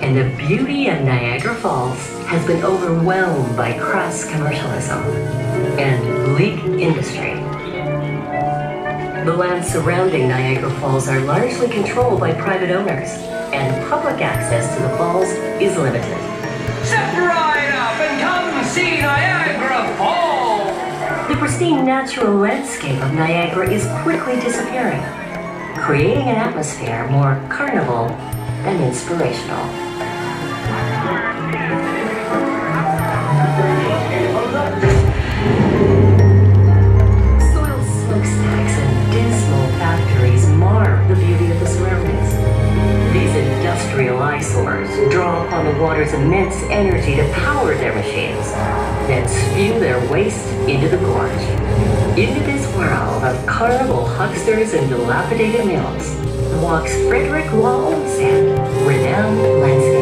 and the beauty of Niagara Falls has been overwhelmed by crass commercialism and bleak industry. The lands surrounding Niagara Falls are largely controlled by private owners, and public access to the falls is limited. Step right up and come see Niagara Falls! The pristine natural landscape of Niagara is quickly disappearing, creating an atmosphere more carnival and inspirational. Energy to power their machines, then spew their waste into the gorge. Into this world of carnival hucksters and dilapidated mills walks Frederick Olmsted, renowned landscape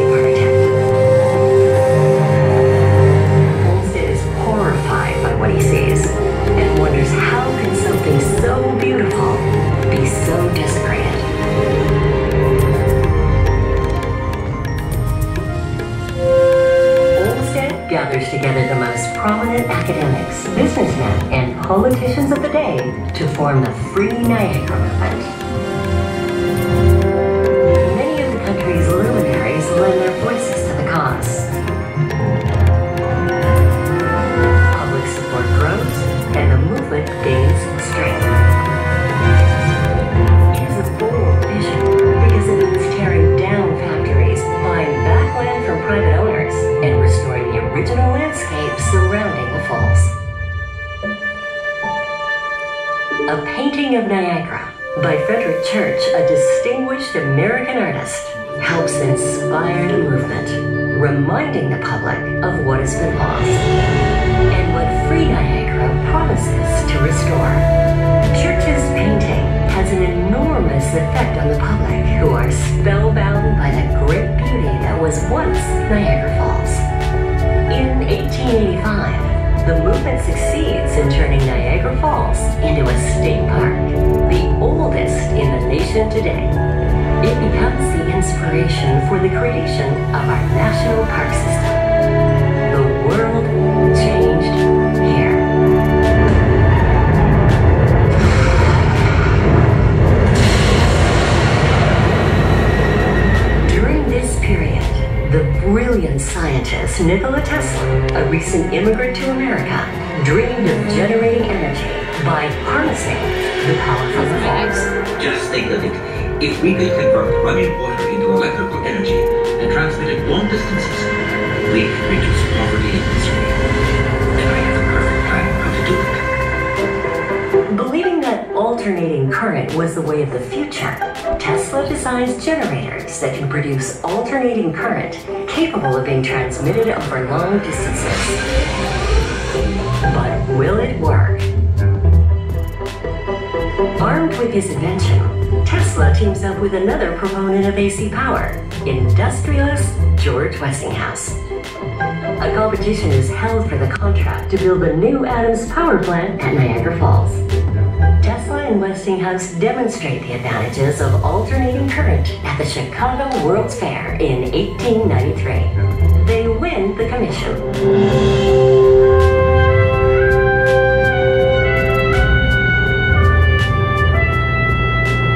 prominent academics, businessmen, and politicians of the day to form the Free Niagara movement. A painting of Niagara by Frederick Church, a distinguished American artist, helps inspire the movement, reminding the public of what has been lost and what Free Niagara promises to restore. Church's painting has an enormous effect on the public who are spellbound by the great beauty that was once Niagara Falls. In 1885, the movement succeeds in turning Niagara Falls into a state park, the oldest in the nation today. It becomes the inspiration for the creation of our national park system. The world changed scientist Nikola Tesla, a recent immigrant to America, dreamed of generating energy by harnessing the power from the falls. Just think of it. If we could convert running water into electrical energy and transmit it long distances, we could reduce poverty and misery. And I have a perfect plan how to do it. Believing that alternating current was the way of the future, Tesla designs generators that can produce alternating current capable of being transmitted over long distances. But will it work? Armed with his invention, Tesla teams up with another proponent of AC power, industrialist George Westinghouse. A competition is held for the contract to build a new Adams power plant at Niagara Falls. And Westinghouse demonstrate the advantages of alternating current at the Chicago World's Fair in 1893. They win the commission.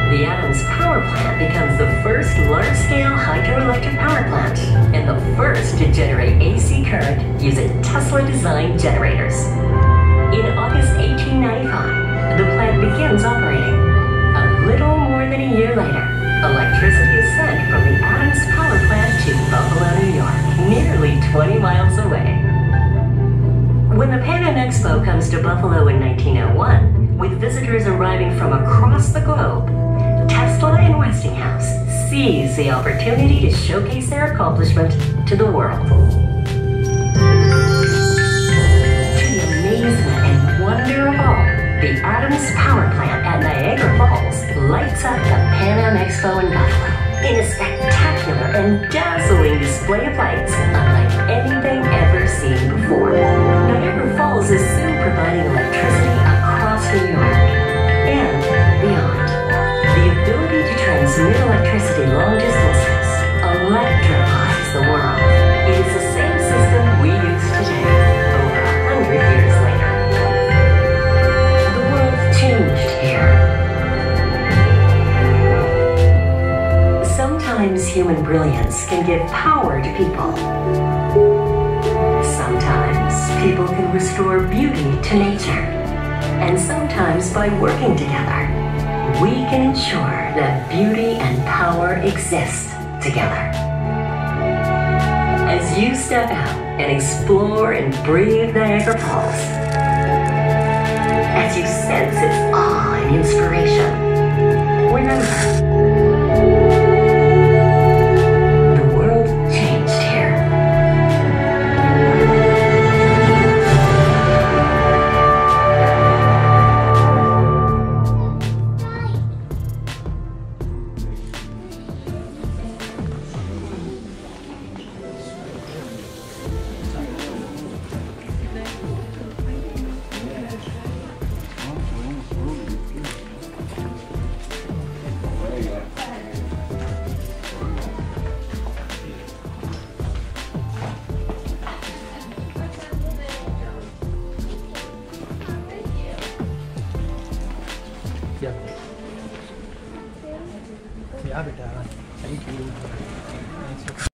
The Adams Power Plant becomes the first large-scale hydroelectric power plant and the first to generate AC current using Tesla-designed generators. 20 miles away. When the Pan Am Expo comes to Buffalo in 1901, with visitors arriving from across the globe, Tesla and Westinghouse seize the opportunity to showcase their accomplishment to the world. To the amazement and wonder of all, the Adams Power Plant at Niagara Falls lights up the Pan Am Expo in Buffalo in a spectacular and dazzling display of lights before. Niagara Falls is soon providing electricity across New York and beyond. The ability to transmit electricity long distances electrifies the world. It is the same system we use today, over a hundred years later. The world changed here. Sometimes human brilliance can give power to people. Restore beauty to nature. And sometimes by working together, we can ensure that beauty and power exist together. As you step out and explore and breathe Niagara Falls, as you sense its awe and inspiration, remember, Yeah, beta. Thank you.